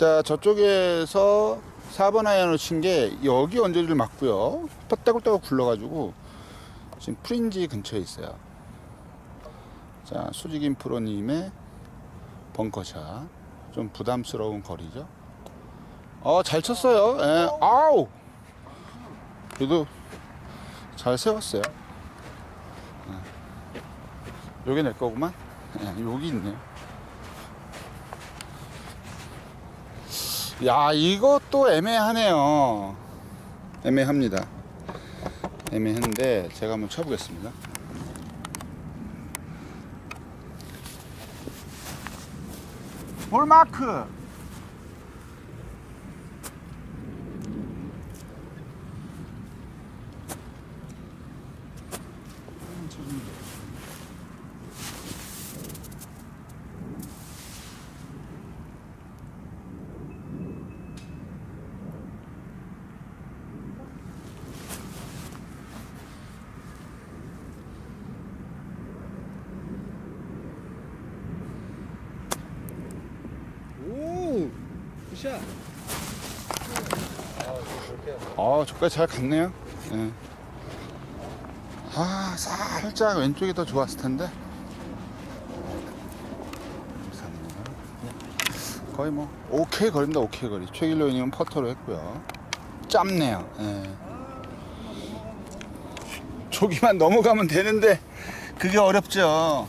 자, 저쪽에서 4번 아이언을 친 게 여기 언저리를 맞고요. 따글따글 굴러가지고 지금 프린지 근처에 있어요. 자, 수직인 프로님의 벙커샷. 좀 부담스러운 거리죠. 어, 잘 쳤어요. 예. 아우! 그래도 잘 세웠어요. 예. 요게 내 거구만. 예, 여기 있네요. 야, 이것도 애매하네요. 애매합니다. 애매한데 제가 한번 쳐보겠습니다. 볼 마크. 오! 아, 저까지 잘 갔네요. 예. 아, 살짝 왼쪽이 더 좋았을 텐데. 거의 뭐, 오케이 거리입니다, 오케이 거리. 최길로님은 퍼터로 했고요. 짧네요. 예. 저기만 넘어가면 되는데, 그게 어렵죠.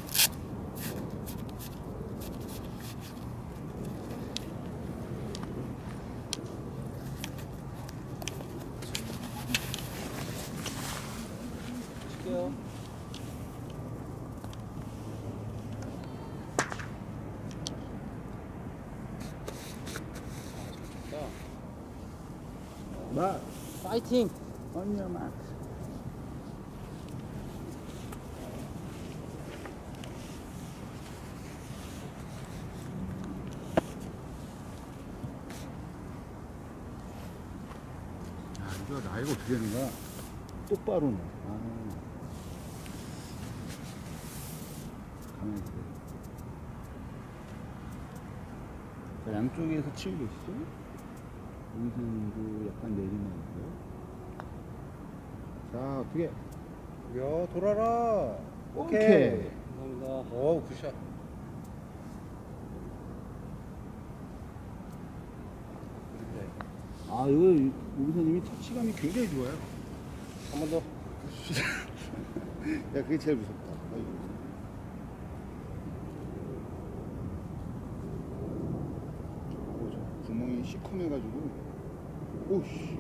마 파이팅! On your mark. 야, 이거 나이가 어떻게 되는 거야? 똑바로네. 아. 있어. 자, 양쪽에서 치고 계시 죠? 여기서도 약간 내리막이고요. 자, 어떻게? 야 돌아라! 오케이. 감사합니다. 오 굿샷. 아, 이거 우리사님이 터치감이 굉장히 좋아요. 한 번 더. 야, 그게 제일 무섭다. 아이고. 저 구멍이 시커매가지고. 오씨.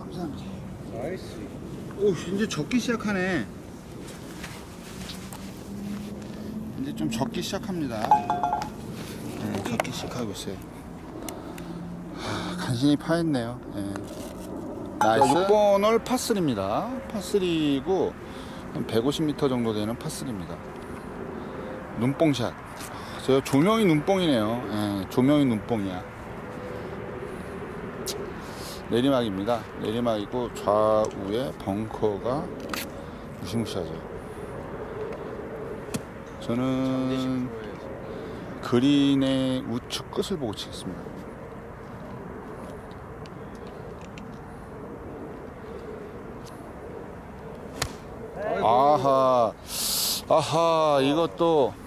감사합니다. Nice. 오, 이제 적기 시작하네. 이제 좀 적기 시작합니다. 네, 적기 시작하고 있어요. 하, 간신히 파했네요. 네. Nice. 6번 홀 파3입니다. 파3고 한 150m 정도 되는 파3입니다. 눈뽕샷. 저 조명이 눈뽕이네요. 예, 조명이 눈뽕이야. 내리막입니다. 내리막이고 좌우에 벙커가 무시무시하죠. 저는 그린의 우측 끝을 보고 치겠습니다. 아하, 아하, 이것도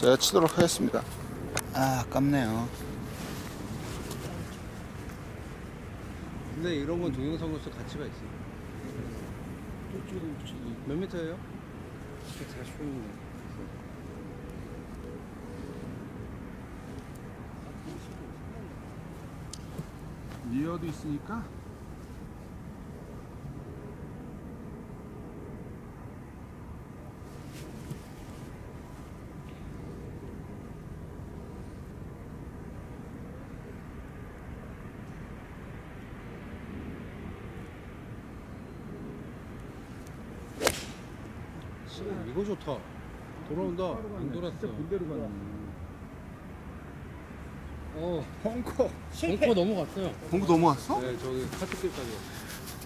제가 치도록 하겠습니다. 아, 아깝네요. 근데 이런 건 동영상으로서 가치가 있어. 몇 미터예요? 제가 쇼인데. 리어도 있으니까 이거 좋다. 돌아온다. 안 돌았어. 군대로 가네. 어, 벙커. 벙커 넘어갔어요. 벙커 넘어왔어? 네, 저기 카트길까지.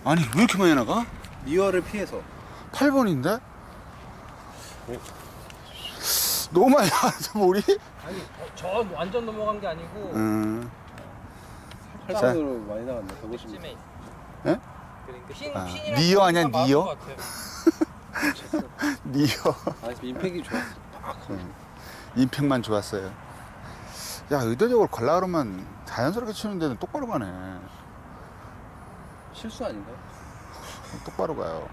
아니 왜 이렇게 많이 나가? 리어를 피해서. 8번인데? 너무 많이 나왔어 볼이? 아니 어, 저 완전 넘어간 게 아니고 음. 자. 팔방으로 많이 나왔네. 150m. 쯤에 있어. 예? 그러니까 핀, 아, 핀이랑 니어 아니야, 맞은 니어? 것 같아요. 니어. 아, 임팩이 좋았어. 임팩만 좋았어요. 야 의도적으로 걸라 그러면 자연스럽게 치는 데는 똑바로 가네. 실수 아닌가? 똑바로 가요.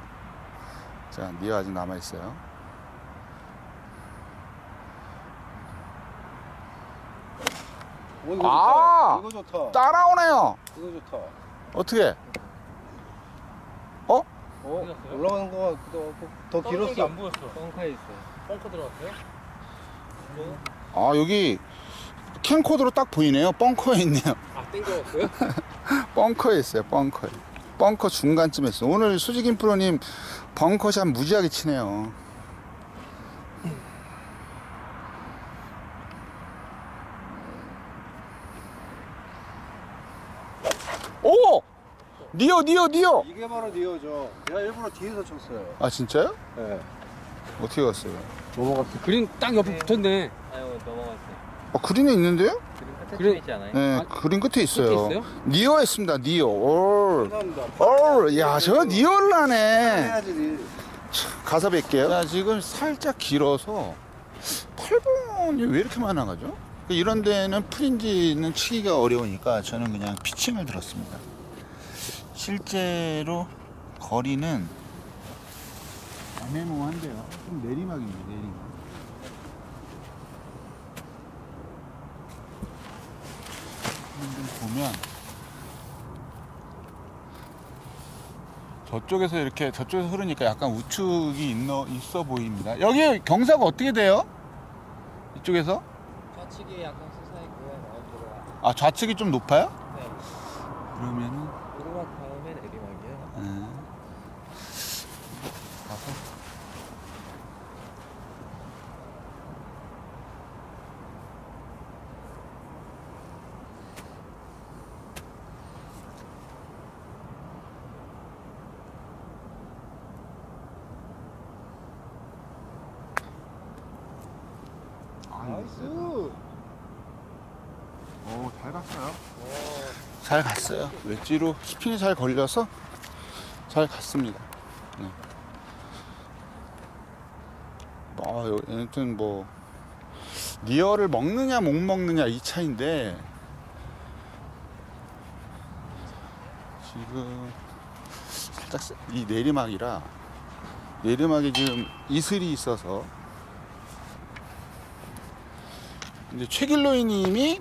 자, 니어 아직 남아 있어요. 오, 이거 아! 좋다. 이거 좋다. 따라오네요. 이거 좋다. 어떻게? 어? 어, 갔어요? 올라가는 거가 더, 더 길었어. 게안 보였어. 벙카에 있어. 벙커 들어갔어요? 아 여기 캠코더로 딱 보이네요. 벙커에 있네요. 아 땡겨갔어요? 벙커에 있어요. 벙커에. 벙커 중간쯤에 있어. 오늘 수직인 프로님 벙커샷 무지하게 치네요. 오! 니어 니어 니어! 이게 바로 near죠. 내가 일부러 뒤에서 쳤어요. 아 진짜요? 네. 어떻게 갔어요? 넘어갔어. 그린 딱 옆에 붙었네. 아유 넘어갔어요. 어 그린에 있는데요? 그린 끝에 그래- 있지 않아요? 네, 아, 그린 끝에 있어요. 있어요? near 했습니다. near. 올. 감사합니다. 올. 야, 저 near를 하네. 해야지. 가서 뵐게요. 자, 지금 살짝 길어서 8번이 왜 이렇게 많이 나가죠? 이런 데는 프린지는 치기가 어려우니까 저는 그냥 피칭을 들었습니다. 실제로 거리는 애매모호한데요. 좀 내리막입니다, 내리막. 좀 보면 저쪽에서 이렇게 저쪽에서 흐르니까 약간 우측이 있어, 있어 보입니다. 여기 경사가 어떻게 돼요? 이쪽에서? 좌측이 약간. 마운드가. 아 좌측이 좀 높아요? 네. 그러면은 오르막 다음에 내리막이에요. 음. 가서 Nice. 오, 잘 갔어요. 잘 갔어요. 웨지로 스핀이 잘 걸려서 잘 갔습니다. 네. 아, 여- 아무튼 뭐 near를 먹느냐 못 먹느냐 이 차인데 지금 살짝 세- 이 내리막이라 내리막이 지금 이슬이 있어서 이제 최길로이님이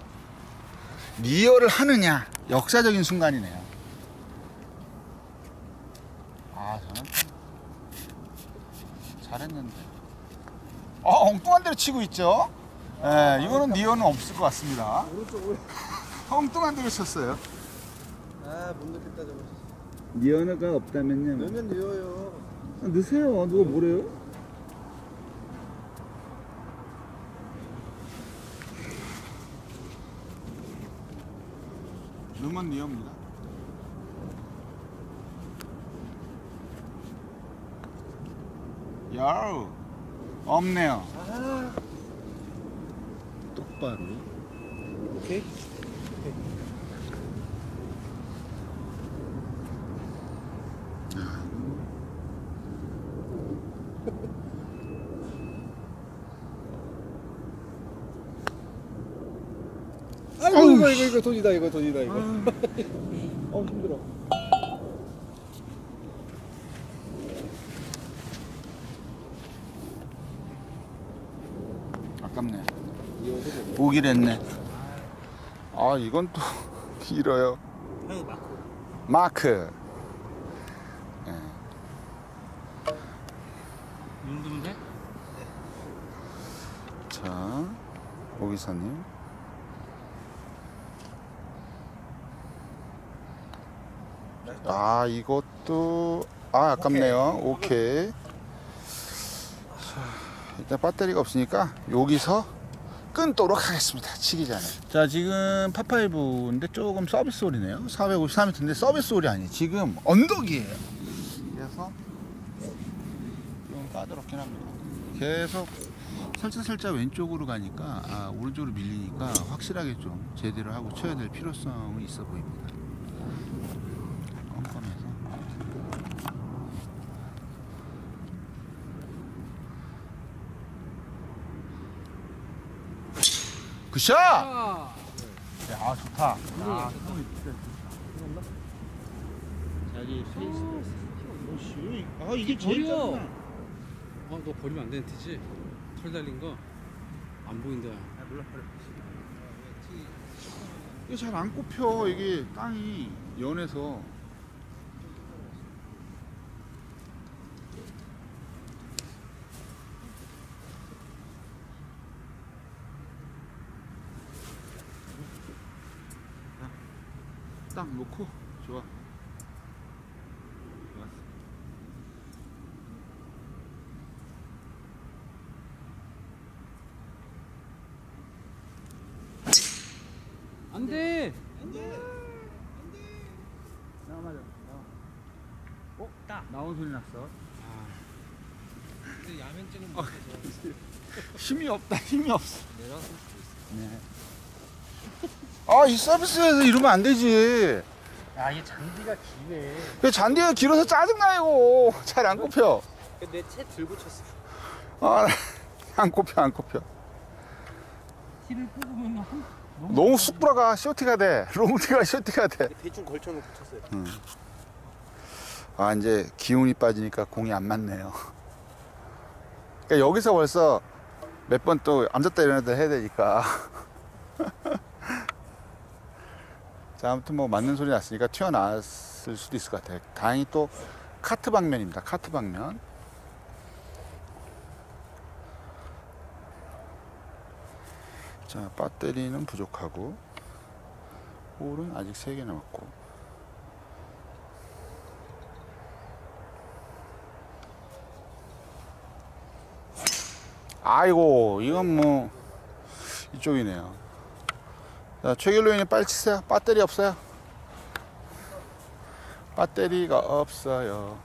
니어를 하느냐 역사적인 순간이네요. 아 저는 잘했는데. 아 엉뚱한 데로 치고 있죠. 예, 이거는 니어는 없을 것 같습니다. 오른쪽으로. 엉뚱한 데로 쳤어요. 아, 못 넣겠다, 저거. 니어가 없다면요. 넣으면 니어요. 넣으세요. 누가 뭐래요? 넣으면 니어입니다. 야우 없네요. 아, 똑바로. 오케이. 아 이거 돈이다 이거 돈이다 이거. 어 힘들어. 아깝네. 오길 했네. 아 이건 또 길어요. 마크. 마크. 예. 이 정도면 돼? 자, 오기사님. 아, 이것도, 아, 아깝네요. 오케이. 자, 일단 배터리가 없으니까 여기서 끊도록 하겠습니다. 치기 전에. 자, 지금 파5인데 조금 서비스 홀이네요. 454m인데 서비스 홀이 아니에요. 지금 언덕이에요. 그래서 좀 까다롭긴 합니다. 계속 살짝 살짝 왼쪽으로 가니까 아, 오른쪽으로 밀리니까 확실하게 좀 제대로 하고 쳐야 될 필요성이 있어 보입니다. 껌껌해서. Good shot! 아, 야 좋다. 아, 자기 페이스. 아 이게 제일 버려. 어, 너 버리면 안 되는 티지? 털 달린 거 안 보인다. 이게 잘 안 꼽혀. 이게 땅이 연해서. 딱 놓고 좋아. 좋았어. 안 돼. 나 맞아. 어? 딱 나온 소리 났어. 근데 야면증은 어. 못해서 힘이 없다. 힘이 없어. 내려왔을 수도 있어. 네. 아, 이 서비스에서 이러면 안 되지. 아 이게 잔디가 기네. 그 잔디가 길어서 짜증나 이거. 잘 안 꼽혀. 내채 들고 쳤어. 아, 안 꼽혀, 안 꼽혀. 티를 뽑으면 한 너무 쑥 들어가. 쇼티가 돼. 롱티가 쇼티가 돼. 대충 걸쳐놓고 쳤어요. 아, 이제 기운이 빠지니까 공이 안 맞네요. 그러니까 여기서 벌써 몇 번 또 앉았다 일어났다 해야 되니까. 자, 아무튼 뭐 맞는 소리 났으니까 튀어나왔을 수도 있을 것 같아요. 다행히 또 카트 방면입니다. 카트 방면. 자, 배터리는 부족하고, 홀은 아직 3개 남았고. 아이고 이건 뭐 이쪽이네요 자 최길로인이 빨리 치세요 배터리 없어요 배터리가 없어요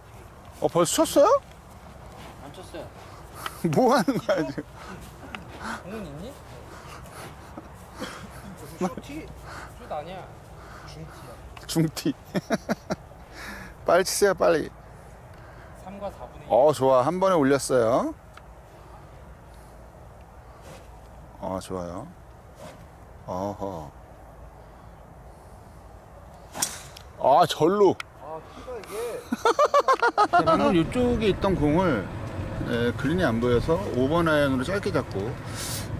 어 벌써 쳤어요? 안 쳤어요. 뭐 하는 거야 지금 공은 있니? 쇼티 슛 아니야. 중티야. 중티 빨리 치세요 빨리 3과 4분의 1. 어 좋아 한 번에 올렸어요 어 좋아요 어허 아 절로 아 키가 이게 방금 이쪽에 있던 공을 에, 그린이 안 보여서 5번 아이언으로 짧게 잡고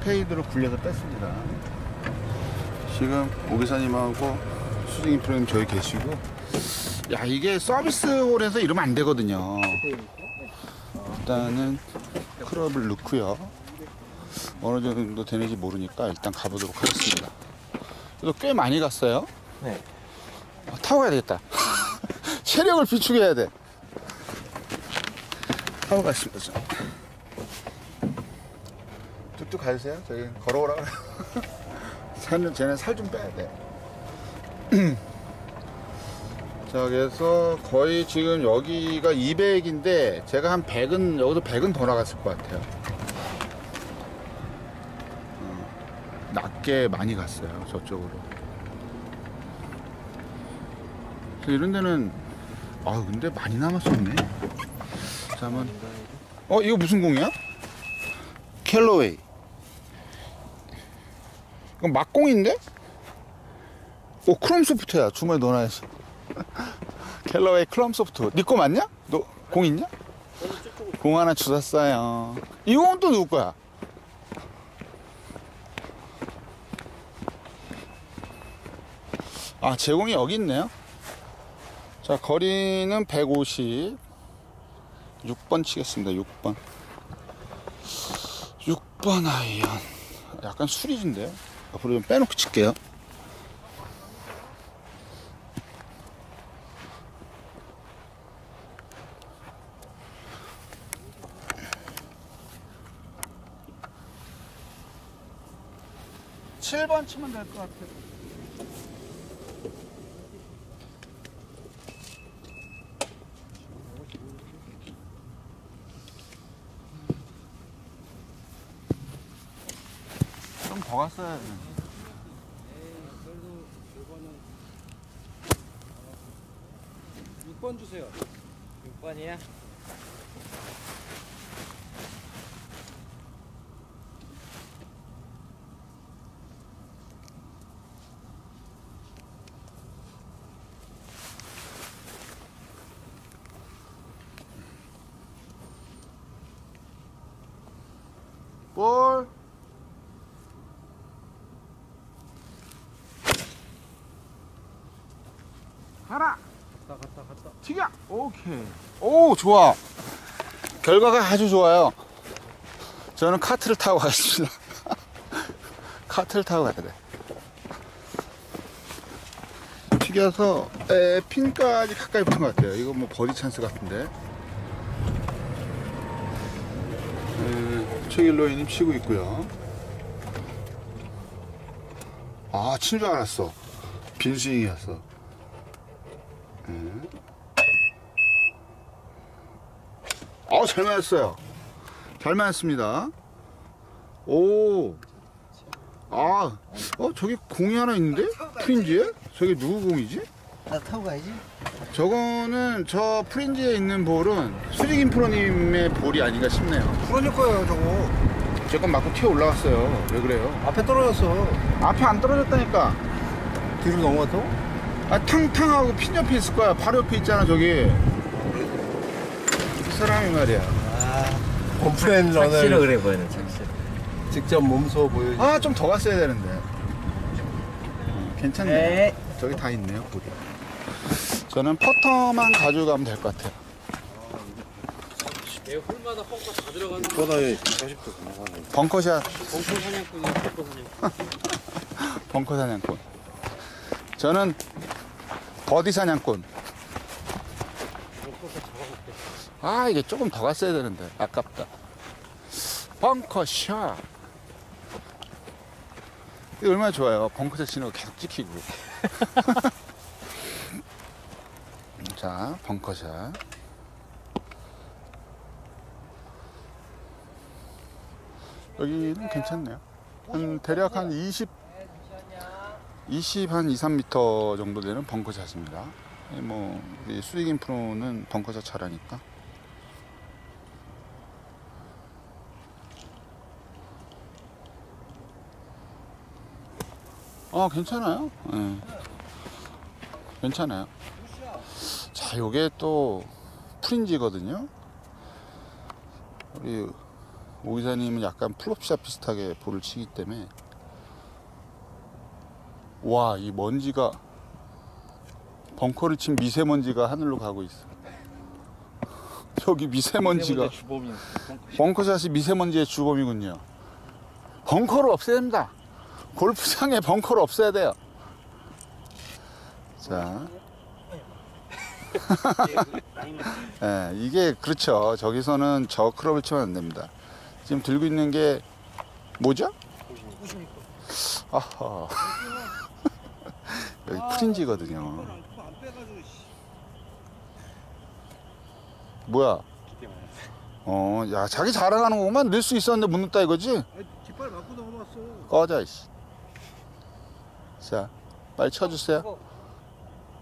페이드로 굴려서 뺐습니다. 지금 오기사님하고 수승인 프로님 저기 계시고 야 이게 서비스 홀에서 이러면 안 되거든요. 일단은 클럽을 넣고요. 어느 정도 되는지 모르니까 일단 가보도록 하겠습니다. 그래도 꽤 많이 갔어요. 네. 어, 타고 가야 되겠다. 체력을 비축해야 돼. 타고 가십니다. 좀. 뚝뚝 가주세요. 저기 걸어오라. 살은 쟤는 살 좀 빼야 돼. 자, 그래서 거의 지금 여기가 200인데 제가 한 100은 여기서 100은 더 나갔을 것 같아요. 어, 낮게 많이 갔어요. 저쪽으로. 그래서 이런 데는 아 근데 많이 남았었네. 자, 한번 어 이거 무슨 공이야? 켈로웨이. 이건 막공인데? 오 크롬 소프트야. 주머니 넣어놔야지. 켈로웨이 크롬 소프트. 네거 맞냐? 너 공 있냐? 공 하나 주웠어요. 이 공은 또 누구 거야? 아 제공이 여기 있네요. 자 거리는 150 6번 치겠습니다 6번. 6번 아이언. 약간 수리진데. 앞으로 좀 빼놓고 칠게요. (7번) 치면 될 것 같아요 돼. 그래도 이거는 6번 주세요. 6번이야? 볼. 하나. 갔다 갔다 갔다. 튀겨. 오케이. 오, 좋아. 결과가 아주 좋아요. 저는 카트를 타고 가겠습니다. 카트를 타고 가야 돼. 튀겨서 에, 핀까지 가까이 붙은 것 같아요. 이거 뭐 버디 찬스 같은데. 에, 최길로이님 치고 있고요. 아, 친 줄 알았어. 빈스윙이었어. 어, 잘 맞았어요. 잘 맞았습니다. 오. 아, 어, 저기 공이 하나 있는데? 프린지에? 저게 누구 공이지? 나 타고 가야지. 저거는 저 프린지에 있는 볼은 수직인 프로님의 볼이 아닌가 싶네요. 그러닐 거예요, 저거. 제 건 맞고 튀어 올라갔어요. 왜 그래요? 앞에 떨어졌어. 앞에 안 떨어졌다니까. 뒤로 넘어갔어? 아, 탕탕하고 핀 옆에 있을 거야. 바로 옆에 있잖아, 저기. 이 사람이 말이야. 컴플레인 착실을 런을 그래 보이는 착실 직접 몸소 보여주. 아, 좀 더 갔어야 되는데. 어, 괜찮네. 네 저기 다 있네요, 볼이. 저는 퍼터만 가져가면 될 것 같아요. 얘 홀마다 벙커 다 들어가는 보다에 40도 넘어가네. 벙커샷, 벙커 사냥꾼이야. 벙커 사냥꾼. 벙커 사냥꾼. 저는 버디 사냥꾼. 아, 이게 조금 더 갔어야 되는데. 아깝다. 벙커 샷. 이거 얼마나 좋아요. 벙커샷 치는 거 계속 찍히고. 자, 벙커샷. 여기는 괜찮네요. 한 대략 한 20, 20 한 2, 3m 정도 되는 벙커 샷입니다. 예, 뭐 수익인 프로는 벙커 샷 잘하니까. 어 괜찮아요. 예. 괜찮아요. 자, 요게 또 프린지거든요. 우리 오 기사님은 약간 플롭샷 비슷하게 볼을 치기 때문에 와 이 먼지가 벙커를 친 미세먼지가 하늘로 가고 있어. 여기 미세먼지가 벙커샷이 미세먼지의 주범이군요. 벙커를 없애야 됩니다. 골프장에 벙커를 없애야 돼요. 자. 예, 이게 그렇죠. 저기서는 저 클럽을 치면 안 됩니다. 지금 들고 있는 게 뭐죠? 아하. 여기 프린지거든요. 뭐야? 어, 야, 자기 자랑하는 거구만. 넣을 수 있었는데 못 넣었다 이거지? 뒷발 맞고 넘어갔어. 꺼져, 이씨. 자, 빨리 쳐주세요.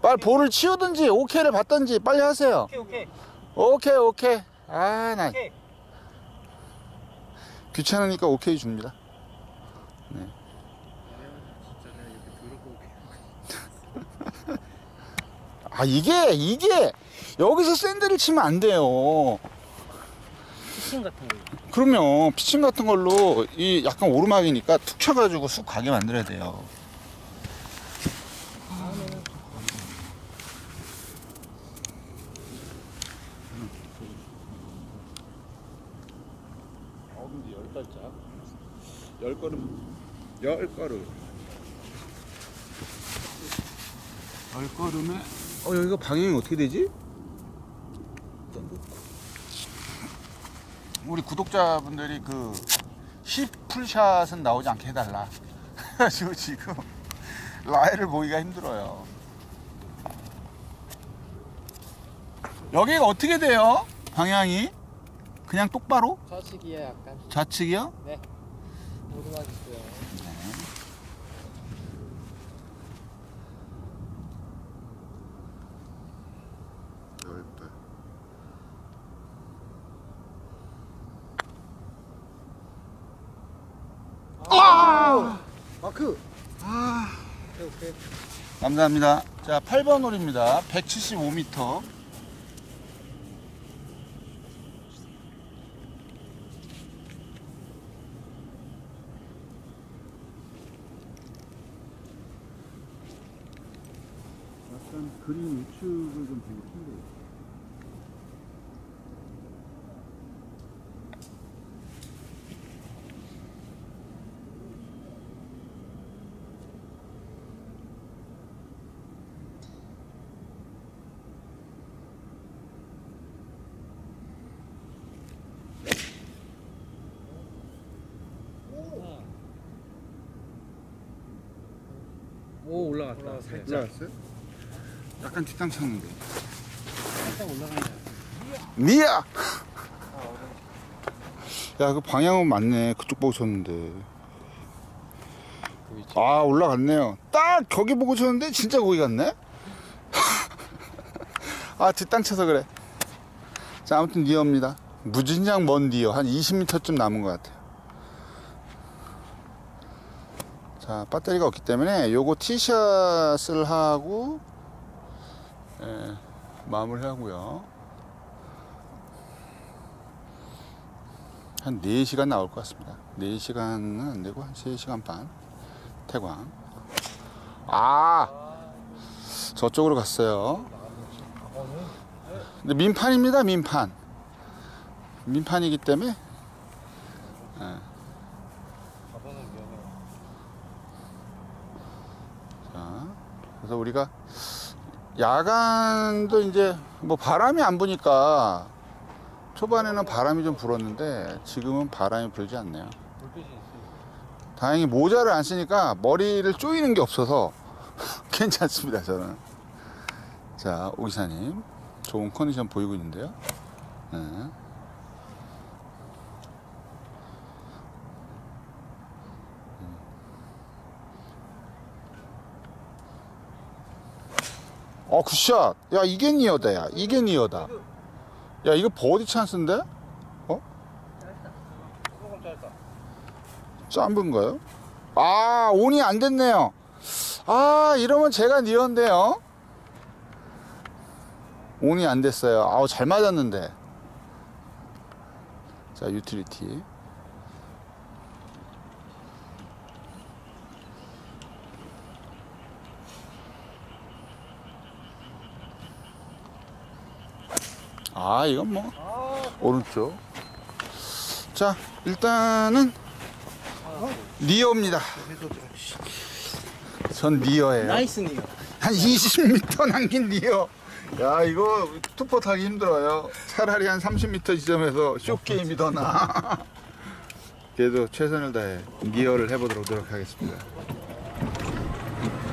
빨리 볼을 치우든지, 오케이를 받든지, 빨리 하세요. 오케이 오케이 오케이, 오케이. 아, 나. 오케이. 귀찮으니까 오케이 줍니다. 네. 아, 이게, 이게, 여기서 샌드를 치면 안 돼요. 피칭 같은 거 그러면 피칭 같은 걸로 이 약간 오르막이니까 툭 쳐가지고 쑥 가게 만들어야 돼요. 어, 근데 열 발짝. 열 걸음. 열 걸음. 열 걸음에, 어, 여기가 방향이 어떻게 되지? 우리 구독자분들이 그 10풀샷은 나오지 않게 해달라. 그래가지고 지금 라이를 보기가 힘들어요. 여기가 어떻게 돼요? 방향이? 그냥 똑바로? 좌측이야 약간 좌측이요? 오르막 있고요 마크. 아, 오케이, 오케이. 감사합니다. 자, 8번 홀입니다. 175m. 약간 그림 우측을 좀 보고 싶은데. 오 올라갔다. 살짝. 올라갔어요? 약간 뒷땅 쳤는데. 살짝 올라가네. 니야! 야, 그 방향은 맞네. 그쪽 보고 쳤는데. 아, 올라갔네요. 딱 거기 보고 쳤는데 진짜 거기 갔네? 아, 뒷땅 쳐서 그래. 자, 아무튼 니어입니다. 무진장 먼 니어. 한 20m쯤 남은 것 같아요. 자, 배터리가 없기 때문에 요거 티샷을 하고, 예, 마무리 하고요. 한 4시간 나올 것 같습니다. 4시간은 안 되고 한 3시간 반. 태광. 아! 저쪽으로 갔어요. 근데 민판입니다, 민판. 민판이기 때문에. 예. 자, 그래서 우리가 야간도 이제 뭐 바람이 안 부니까 초반에는 바람이 좀 불었는데 지금은 바람이 불지 않네요. 다행히 모자를 안 쓰니까 머리를 조이는 게 없어서 괜찮습니다, 저는. 자, 오기사님. 좋은 컨디션 보이고 있는데요. 네. 어, good shot. 야, 이게 near다, 야. 이게 near다. 야, 이거 버디 찬스인데? 어? 짧은가요? 아, on이 안 됐네요. 아, 이러면 제가 near인데요. 온이 안 됐어요. 아우, 잘 맞았는데. 자, 유틸리티. 아, 이건 뭐, 오른쪽. 자, 일단은, 니어입니다. 전 니어예요. 나이스 니어. 한 20m 남긴 near. 야, 이거 two putt 하기 힘들어요. 차라리 한 30m 지점에서 short game이 더 나아. 그래도 최선을 다해 near를 해보도록 노력하겠습니다.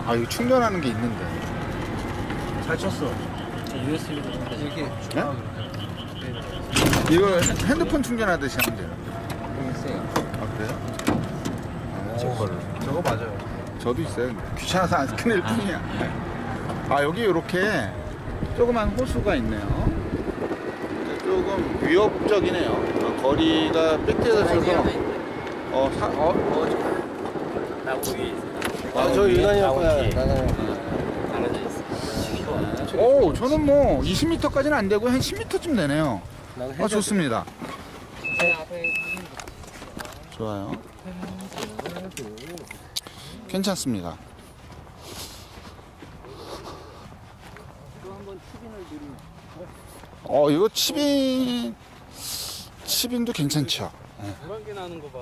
아, 이거 충전하는 게 있는데. 잘 쳤어. 되지. 이렇게 네? 이거 핸드폰 충전하듯이 하면 돼요. 아, 그래요? 제 거를. 저거 맞아요. 저도 있어요. 귀찮아서 안 끊을 뿐이야. 아, 여기 이렇게 조그만 호수가 있네요. 조금 위협적이네요. 어, 거리가 빽대가 있어서, 어, 사, 어, 어, 위에 있어. 아, 저 나는 알아져 있어. 오, 저는 뭐 20m까지는 안 되고 한 10m쯤 되네요. 아, 좋습니다. 앞에 좋아요. 괜찮습니다. 어, 이거 치빈, 치빈도 괜찮죠. 물안개 나는 거 봐.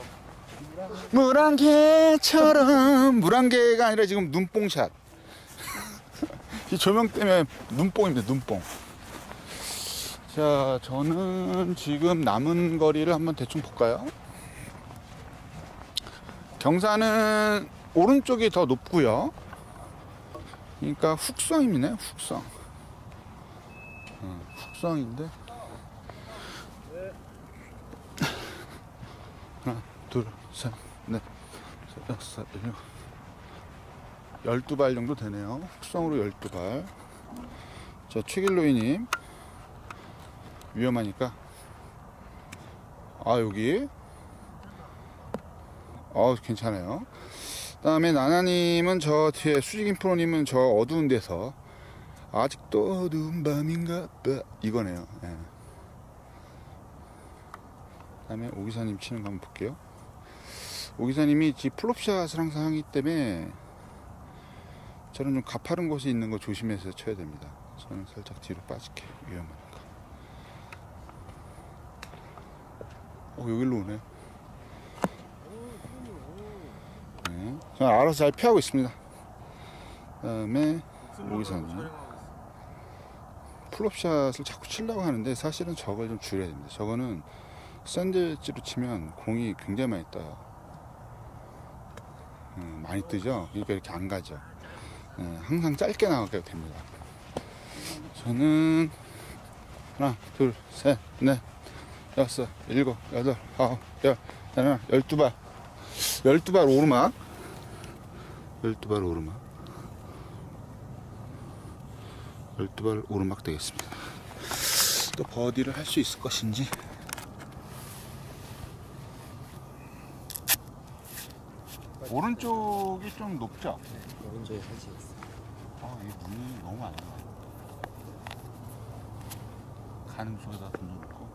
물안개처럼, 물안개가 아니라 지금 눈뽕샷. 이 조명 때문에 눈뽕입니다, 눈뽕. 자, 저는 지금 남은 거리를 한번 대충 볼까요? 경사는 오른쪽이 더 높고요. 그러니까 훅성이네, 훅성. 어, 훅성인데. 하나, 둘, 셋, 넷, 다섯, 일곱. 12발 정도 되네요. 훅성으로 12발. 자, 최길로이님. 위험하니까. 아, 여기. 어, 괜찮아요. 그 다음에 나나님은 저 뒤에 수직인 프로님은 저 어두운 데서 아직도 어두운 밤인가 봐 이거네요. 예. 그 다음에 오기사님 치는 거 한번 볼게요. 오기사님이 지 플롭샷을 항상 하기 때문에 저는 좀 가파른 곳이 있는 거 조심해서 쳐야 됩니다. 저는 살짝 뒤로 빠질게요. 위험하니까. 어, 여기로 오네. 네. 저는 알아서 잘 피하고 있습니다. 그다음에 오기사님. 플롭샷을 자꾸 치려고 하는데 사실은 저걸 좀 줄여야 됩니다. 저거는 샌드위치로 치면 공이 굉장히 많이 떠요. 음, 많이 뜨죠? 그러니까 이렇게 안 가죠. 예, 항상 짧게 나가게 됩니다. 저는 하나, 둘, 셋, 넷, 여섯, 일곱, 여덟, 아홉, 열, 하나, 열두 발, 열두 발 오르막, 열두 발 오르막, 열두 발 오르막 되겠습니다. 또 버디를 할 수 있을 것인지. 오른쪽이 좀 높죠? 오른쪽에 설치했어. 아, 이 문이 너무 안 나와. 가는 속에다 던져놓고.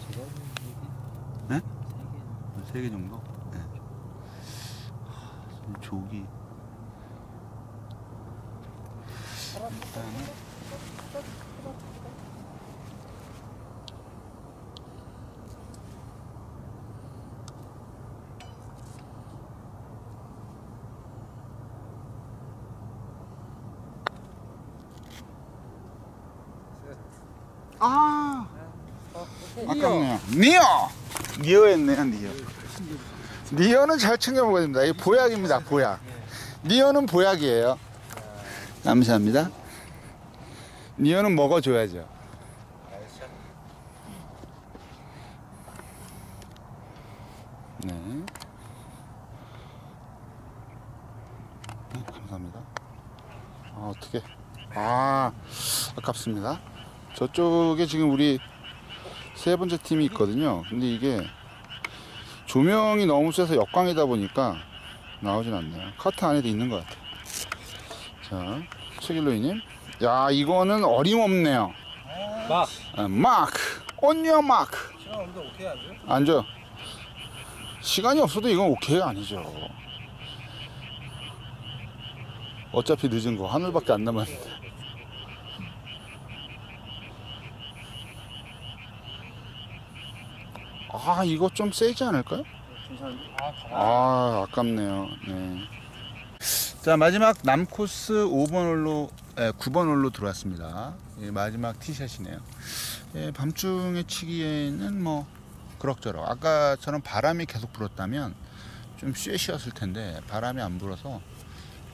저건 네? 세 개 정도? 네. 조기. 일단은. 아! 아깝네요. 니어! 니어였네요, 니어. 니어는 잘 챙겨 먹어야 됩니다. 이게 보약입니다, 보약. 니어는 보약이에요. 감사합니다. 니어는 먹어줘야죠. 네. 네, 감사합니다. 아, 어떻게. 아, 아깝습니다. 저쪽에 지금 우리 세 번째 팀이 있거든요. 근데 이게 조명이 너무 세서 역광이다 보니까 나오진 않네요. 카트 안에도 있는 것 같아요. 자, 최길로이님. 야, 이거는 어림없네요. 막. 아, 마크! 온요 마크! 시간 없는데 오케이 안 돼? 앉아. 시간이 없어도 이건 오케이가 아니죠. 어차피 늦은 거 하늘밖에 안 남았는데. 아 이거 좀 세지 않을까요? 아 아깝네요. 네. 자 마지막 남코스 5번 홀로 에, 9번 홀로 들어왔습니다. 예, 마지막 티샷이네요. 예, 밤중에 치기에는 뭐 그럭저럭. 아까처럼 바람이 계속 불었다면 좀 쉐시였을 텐데 바람이 안 불어서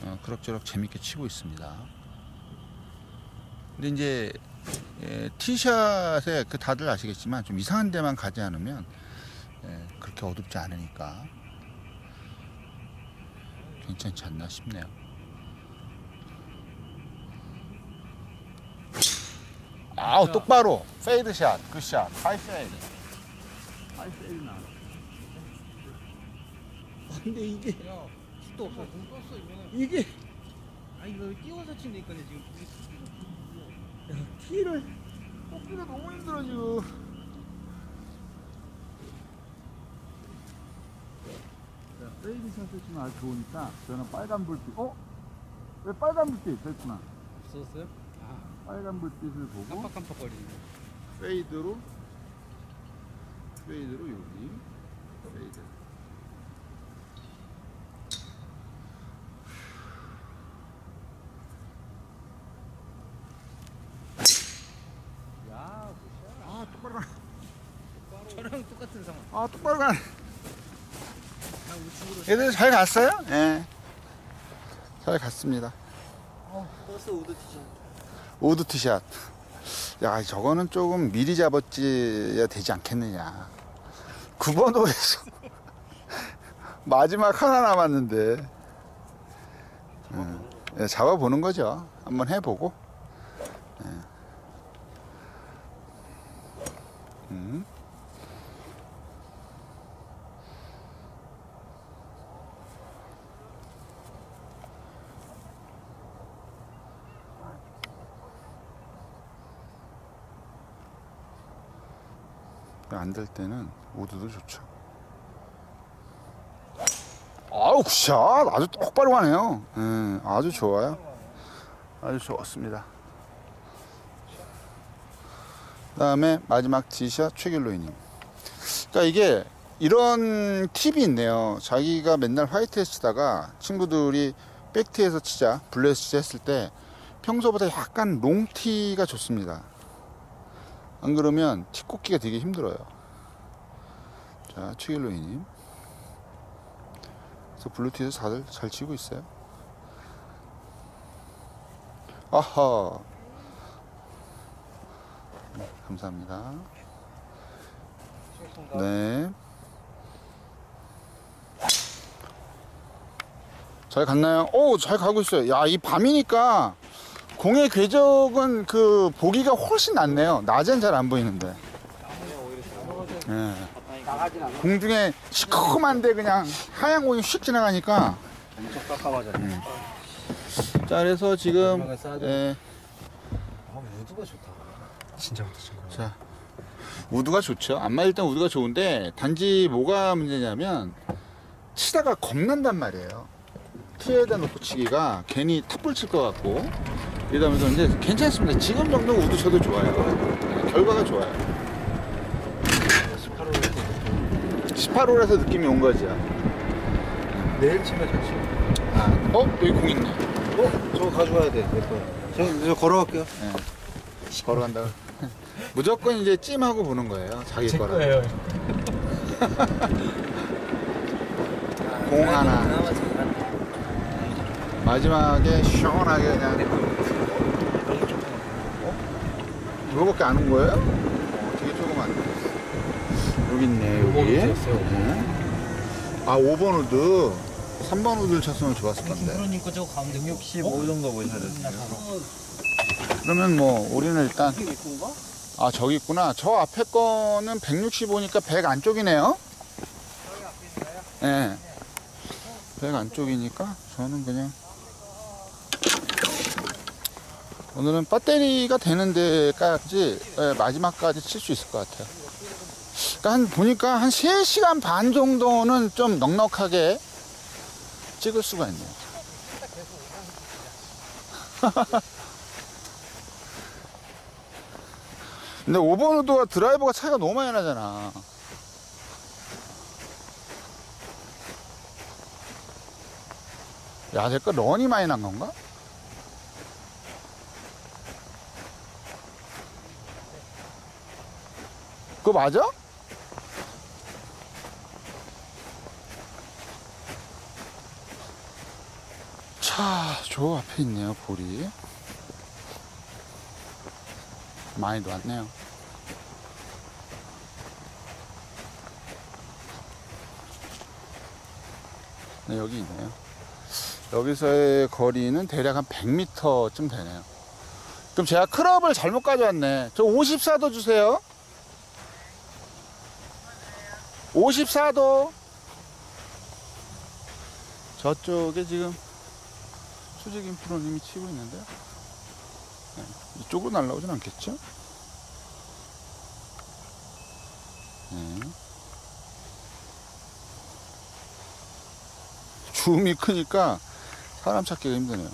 어, 그럭저럭 재밌게 치고 있습니다. 근데 이제 예, 티샷에 그 다들 아시겠지만 좀 이상한 데만 가지 않으면 예, 그렇게 어둡지 않으니까 괜찮지 않나 싶네요. 아우 똑바로 fade shot, good shot, high fade. 하이 페이드 나. 근데 이게 야, 슛도 없어. 공 떴어 이번에. 이게 아 이거 띄워서 치니까 지금. 티를 뽑기가 너무 힘들어 지금. 자, 페이드 샷을 치면 아주 좋으니까 저는 빨간 불빛. 어? 왜 빨간 불빛? 됐구나. 없었어요? 아 빨간 불빛을 보고 깜빡깜빡거리네. fade로 fade로 여기 fade. 야, 아 똑바로 가. 저랑 똑같은 상황. 아 똑바로 가. 얘들 잘 갔어요? 예. 잘 갔습니다. 떴어 우드 티샷. 우드 티샷. 야, 저거는 조금 미리 잡았지야 되지 않겠느냐. 9번 홀에서 마지막 하나 남았는데 음, 예, 잡아보는 거죠. 한번 해보고. 안 될 때는 우드도 좋죠. 아우 굿샷 아주 똑바로 가네요. 예, 아주 좋아요. 아주 좋았습니다. 그다음에 마지막 티샷 최길로이님. 그러니까 이게 이런 팁이 있네요. 자기가 맨날 화이트에 치다가 친구들이 백티에서 치자, 치자 했을 때 평소보다 약간 롱티가 좋습니다. 안 그러면 티 꽂기가 되게 힘들어요. 자, 최길로이님. 그래서 블루티에서 다들 잘 치고 있어요. 아하. 네, 감사합니다. 네. 잘 갔나요? 오, 잘 가고 있어요. 야, 이 밤이니까 공의 궤적은 그 보기가 훨씬 낫네요. 낮엔 잘 안 보이는데. 예. 공중에 시커먼데 그냥 하얀 공이 휙 지나가니까. 엄청 깜깜하잖아요. 자, 그래서 지금. 예, 아, 우드가 좋다. 진짜 좋다. 자, 우드가 좋죠. 안 맞을 땐 우드가 좋은데 단지 뭐가 문제냐면 치다가 겁난단 말이에요. 티에다 놓고 치기가 괜히 top ball 칠 것 같고 이러면서 이제 괜찮습니다. 지금 정도 우드 쳐도 좋아요. 네, 결과가 좋아요. 18홀에서 18홀에서 느낌이 온 거죠. 내일 치면 잘 치. 아, 어? 여기 공 있네. 어? 저거 가져가야 돼. 내. 저, 저 걸어갈게요. 네. 걸어간다. 무조건 이제 찜하고 보는 거예요. 자기 거라. 공 하나. 그나마 잘하네. 마지막에 시원하게 그냥 어? 이거밖에 안 온 거예요? 어, 되게 조그만. 여기 있네 여기. 네. 아 5번 우드. 3번 우드를 쳤으면 좋았을 건데. 프로님 거 저거 가운데 65 정도 보셔야 됐어요. 그러면 뭐 우리는 일단 아 저기 있구나. 저 앞에 거는 165니까 100 안쪽이네요. 예. 네. 100 안쪽이니까 저는 그냥 오늘은 배터리가 되는 데까지 예, 마지막까지 칠 수 있을 것 같아요 그러니까 한 보니까 한 3시간 반 정도는 좀 넉넉하게 찍을 수가 있네요 근데 5번 우드와 드라이버가 차이가 너무 많이 나잖아. 야, 내거 런이 많이 난 건가? 그거 맞아? 차, 저 앞에 있네요, 볼이. 많이 놓았네요. 네, 여기 있네요. 여기서의 거리는 대략 한 100m쯤 되네요. 그럼 제가 클럽을 잘못 가져왔네. 저 54도 주세요. 54도. 저쪽에 지금 수직인 프로님이 치고 있는데요. 네, 이쪽으로 날라오진 않겠죠? 네. 줌이 크니까 사람 찾기가 힘드네요.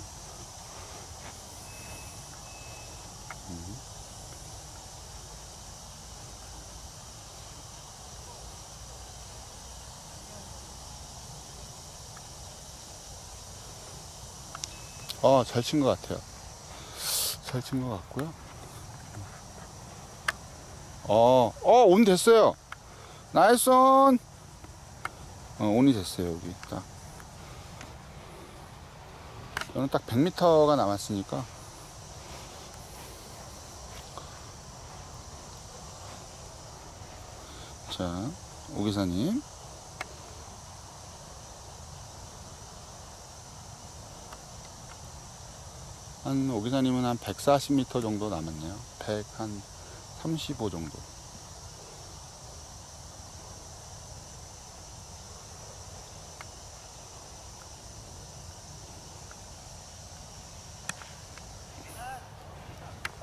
아, 잘친 것 같아요. 잘 친 것 같고요. 어, 어, 온 됐어요. 나이스 온. 어, 온이 됐어요, 여기 딱. 저는 딱 100m가 남았으니까. 자, 오기사님. 한 오기사님은 한 140m 정도 남았네요. 135 정도.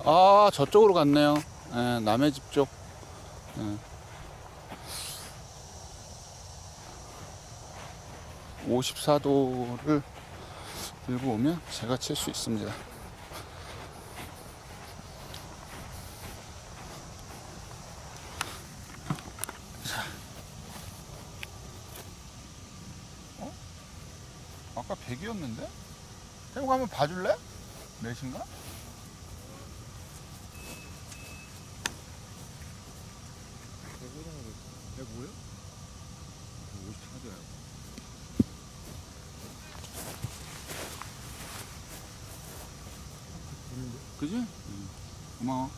아 저쪽으로 갔네요. 네, 남의 집 쪽. 예. 네. 54도를 들고 오면 제가 칠 수 있습니다. 100이었는데? 태국 한번 봐줄래? 몇인가 뭐야? 54도야. 그지? 응. 고마워.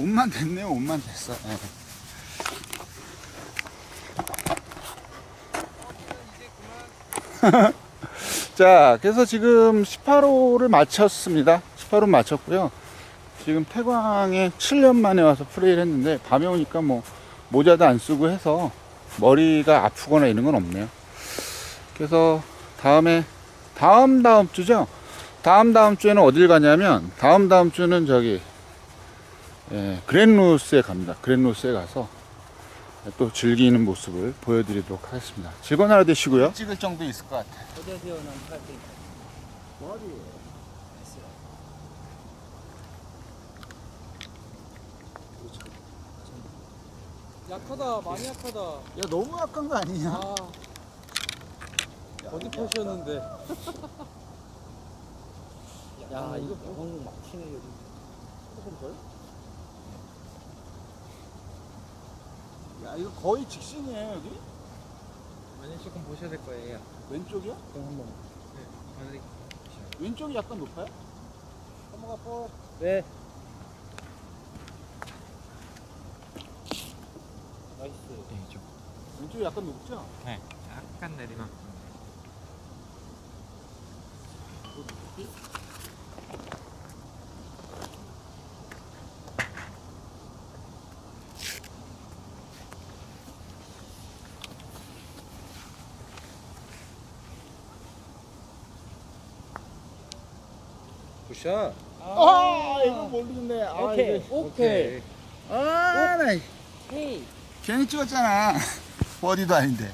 옷만 됐네요, 옷만 됐어. 예. 자, 그래서 지금 18호를 마쳤습니다. 18호 마쳤고요. 지금 태광에 7년 만에 와서 플레이를 했는데 밤에 오니까 뭐 모자도 안 쓰고 해서 머리가 아프거나 이런 건 없네요. 그래서 다음에 다음 다음 주죠. 다음 다음 주에는 어딜 가냐면 다음 다음 주는 저기 예, 그랜루스에 갑니다. 그랜루스에 가서 또 즐기는 모습을 보여드리도록 하겠습니다. 즐거운 하루 되시고요. 찍을 정도 있을 것 같아. 약하다 많이 약하다 야 너무 약한 거 아니냐? 아 어디 퍼셨는데 야 이거 방 막히네 여기 조금 덜? 야 이거 거의 직진이에요 여기? 아니 조금 보셔야 될 거예요. 왼쪽이요? 그럼 한번. 네. 아니, 왼쪽이 약간 높아요? 한번 가 네. 나이스. 네, 이쪽. 왼쪽이 약간 높죠? 네. 약간 내리막. 굿샷 아, 이거 모르겠네. 아, 오케이. 이거- 오케이. 아, 나 헤이. 괜히 찍었잖아. 버디도 아닌데.